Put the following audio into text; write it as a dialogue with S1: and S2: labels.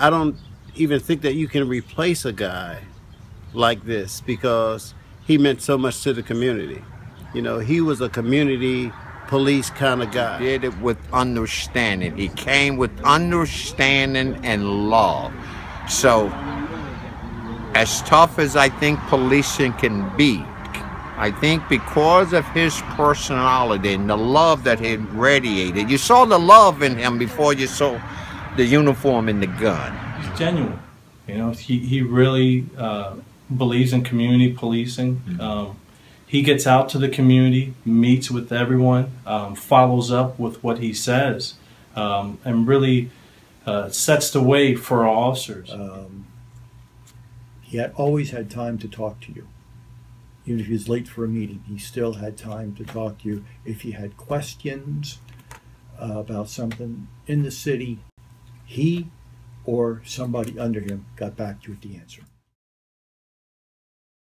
S1: I don't even think that you can replace a guy like this because he meant so much to the community. You know, he was a community police kind of guy.
S2: Did it with understanding. He came with understanding and love. So, as tough as I think policing can be, I think because of his personality and the love that he radiated, you saw the love in him before you saw the uniform and the gun.
S3: He's genuine. You know, he, he really uh, believes in community policing. Um, he gets out to the community, meets with everyone, um, follows up with what he says, um, and really uh, sets the way for our officers.
S4: Um, he had always had time to talk to you. Even if he was late for a meeting, he still had time to talk to you. If you had questions uh, about something in the city, he or somebody under him got back to you with the answer.